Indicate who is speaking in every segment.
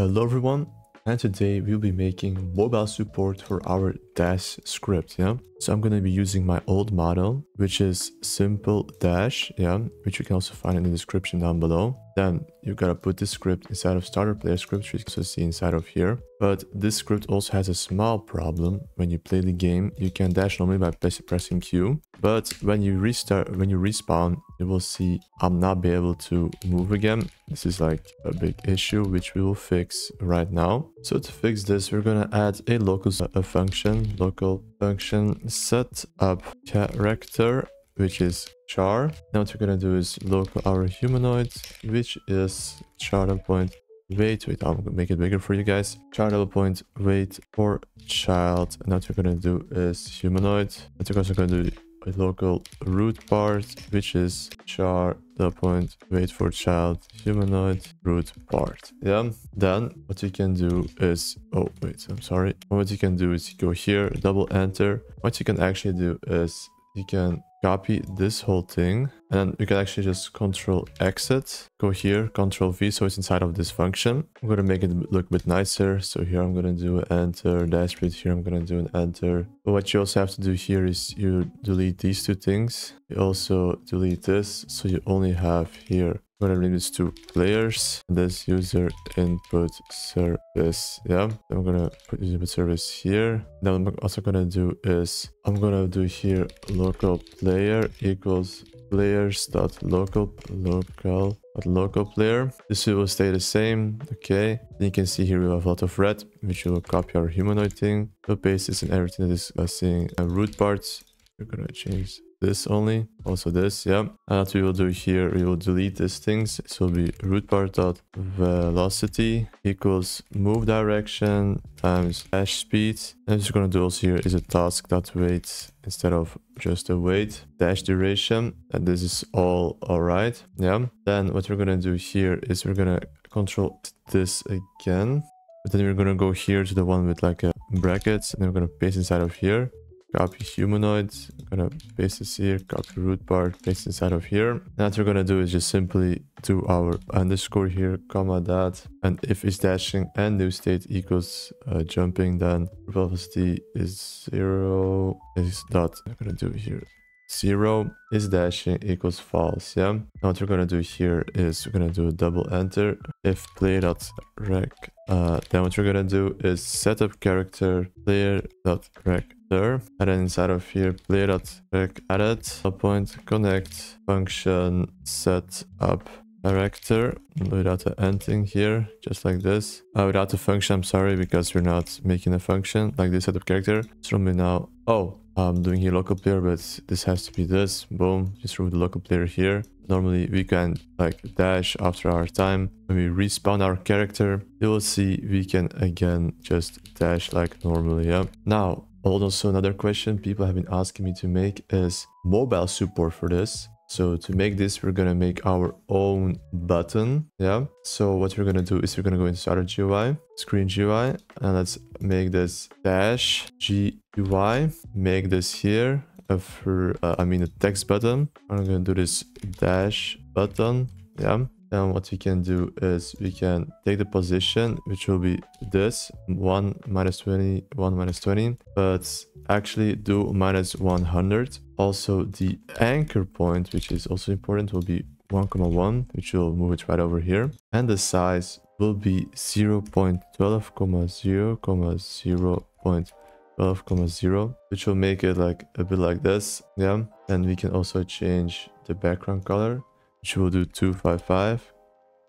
Speaker 1: Hello everyone, and today we'll be making mobile support for our dash script, yeah? So I'm gonna be using my old model, which is simple dash, yeah? Which you can also find in the description down below. Then you gotta put this script inside of starter player script, which you can see inside of here. But this script also has a small problem. When you play the game, you can dash normally by pressing Q. But when you restart, when you respawn, you will see I'm not be able to move again. This is like a big issue, which we will fix right now. So to fix this, we're gonna add a local a function, local function set up character which is char. Now what we're gonna do is local our humanoid, which is char point weight. Wait, I'll make it bigger for you guys. Char point wait for child. And what we're gonna do is humanoid. And we're also gonna do a local root part, which is char double point wait for child humanoid root part. Yeah. Then what you can do is oh wait, I'm sorry. What you can do is go here, double enter. What you can actually do is you can copy this whole thing. And then you can actually just control exit go here control v so it's inside of this function. I'm going to make it look a bit nicer. So here i'm going to do enter dashboard here i'm going to do an enter. But what you also have to do here is you delete these two things. You also delete this so you only have here I'm gonna name this to players this user input service yeah i'm gonna put user input service here. Now i'm also gonna do is i'm gonna do here local player equals players dot local local local player. This will stay the same okay? You can see here we have a lot of red which will copy our humanoid thing. Paste this and everything that is seeing uh, root parts. We're gonna change this only also this yeah. And what we will do here we will delete these things. This will be root part dot velocity equals move direction times dash speed. And we're to do also here is a task dot wait instead of just a wait dash duration. And this is all all right yeah. Then what we're going to do here is we're going to control this again. But then we're going to go here to the one with like a brackets and then we're going to paste inside of here copy humanoid I'm gonna paste this here copy root part paste inside of here. And what we're gonna do is just simply do our underscore here comma that and if is dashing and new state equals uh, jumping then velocity is zero is dot. I'm gonna do here. Zero is dashing equals false yeah? Now what we're gonna do here is we're gonna do a double enter. If play dot rec uh then what we're gonna do is set up character player dot rec there and then inside of here player dot rec added a point connect function set up character without the ending here just like this uh, without the function i'm sorry because we're not making a function like this setup character so me now oh I'm doing here local player, but this has to be this. Boom, just remove the local player here. Normally we can like dash after our time. When we respawn our character, you will see we can again just dash like normally, yeah. Now, also so another question people have been asking me to make is mobile support for this. So to make this, we're gonna make our own button. Yeah. So what we're gonna do is we're gonna go into starter GUI, screen GUI, and let's make this dash GUI. Make this here for, uh, I mean, a text button. I'm gonna do this dash button. Yeah. And what we can do is we can take the position, which will be this 1 minus 20, 1 minus 20, but actually do minus 100. Also, the anchor point, which is also important, will be 1, comma 1, which will move it right over here. And the size will be 0 0.12, comma 0, comma 0 0.12, comma 0, which will make it like a bit like this. Yeah. And we can also change the background color which will do 255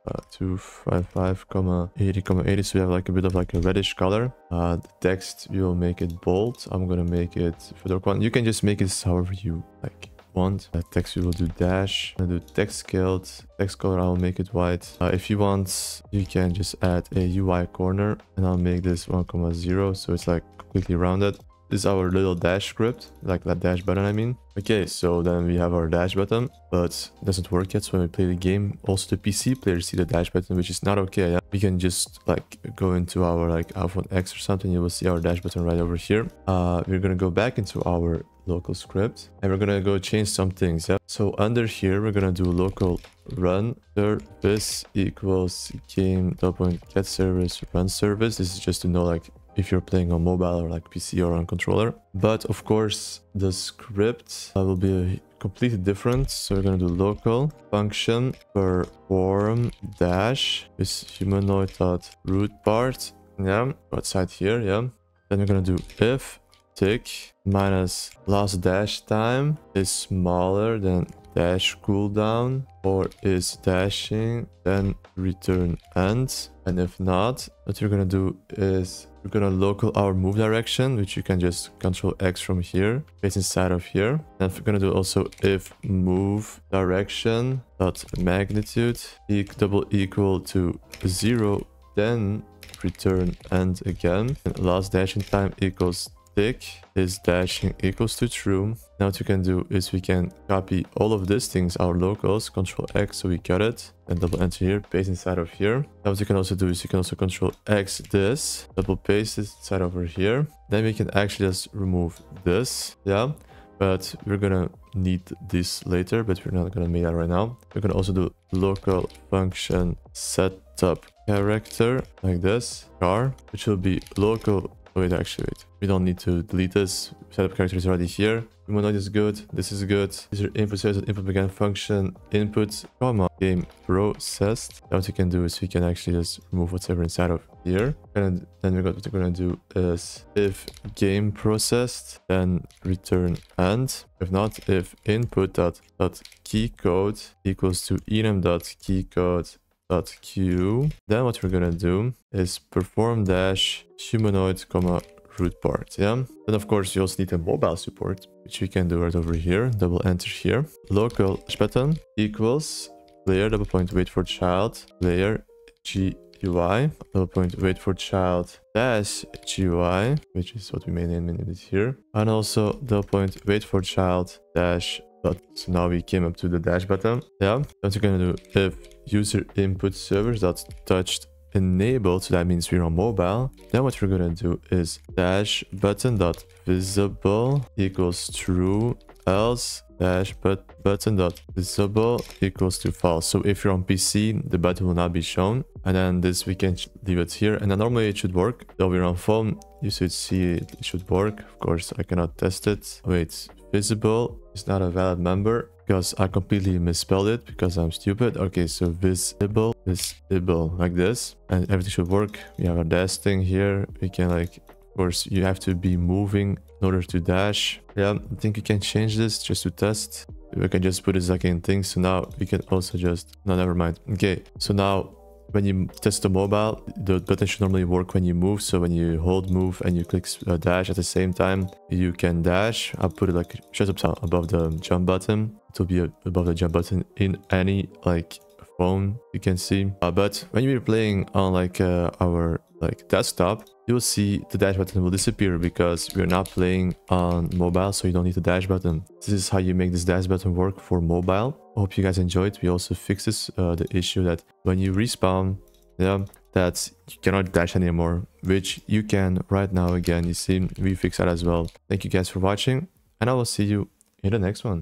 Speaker 1: uh, 255 comma 80 comma 80 so we have like a bit of like a reddish color. Uh the text we will make it bold. I'm gonna make it for one. You can just make it however you like want. Uh, text we will do dash. And do text scaled. Text color i'll make it white. Uh, if you want you can just add a ui corner and i'll make this 1 comma 0 so it's like completely rounded this is our little dash script, like that dash button I mean. Okay, so then we have our dash button, but doesn't work yet. So when we play the game, also the PC players see the dash button, which is not okay. Yeah? We can just like go into our like iPhone X or something. You will see our dash button right over here. Uh, we're gonna go back into our local script and we're gonna go change some things yeah so under here we're gonna do local run service equals game double get service run service this is just to know like if you're playing on mobile or like pc or on controller. But of course the script will be completely different. So we're gonna do local function perform dash is humanoid dot root part. Yeah outside here yeah. Then we're gonna do if tick minus last dash time is smaller than dash cooldown or is dashing then return end and if not what we're gonna do is we're gonna local our move direction which you can just control x from here it's inside of here. And we're gonna do also if move direction dot magnitude e double equal to zero then return end again. And last dashing time equals tick is dashing equals to true. Now what we can do is we can copy all of these things, our locals, control X so we got it, and double enter here, paste inside of here. Now what you can also do is you can also control X this, double paste it inside over here. Then we can actually just remove this, yeah. But we're gonna need this later, but we're not gonna make that right now. We're gonna also do local function setup character like this, car, which will be local Wait, actually, wait. We don't need to delete this. Setup character is already here. Humanoid is good. This is good. These are input service input began function input comma game processed. Now what we can do is we can actually just remove whatever inside of here. And then we got what we're gonna do is if game processed, then return end. If not, if input dot dot key code equals to enum dot key code q. Then what we're gonna do is perform dash humanoid comma root part. Yeah. Then of course you also need a mobile support, which we can do right over here. Double enter here. Local button equals player double point wait for child player GUI double point wait for child dash GUI, which is what we may name it here, and also double point wait for child dash but so now we came up to the dash button. Yeah. What we're gonna do if user input service that's touched enabled, so that means we're on mobile. Then what we're gonna do is dash button dot visible equals true else dash but button dot visible equals to false. So if you're on pc the button will not be shown. And then this we can leave it here. And then normally it should work. Though we're on phone you should see it, should work. Of course i cannot test it. Wait visible. Is not a valid member because I completely misspelled it because I'm stupid. Okay, so visible, is visible like this. And everything should work. We have a dash thing here. We can like, of course, you have to be moving in order to dash. Yeah, I think you can change this just to test. We can just put a like thing. So now we can also just, no, never mind. Okay, so now when you test the mobile, the button should normally work when you move. So when you hold move and you click uh, dash at the same time, you can dash. I'll put it like just up above the jump button. It will be above the jump button in any like phone you can see. Uh, but when you're playing on like uh, our like desktop, you'll see the dash button will disappear because we're not playing on mobile, so you don't need the dash button. This is how you make this dash button work for mobile. I hope you guys enjoyed. We also fixed this, uh, the issue that when you respawn, yeah, that you cannot dash anymore, which you can right now again. You see, we fixed that as well. Thank you guys for watching, and I will see you in the next one.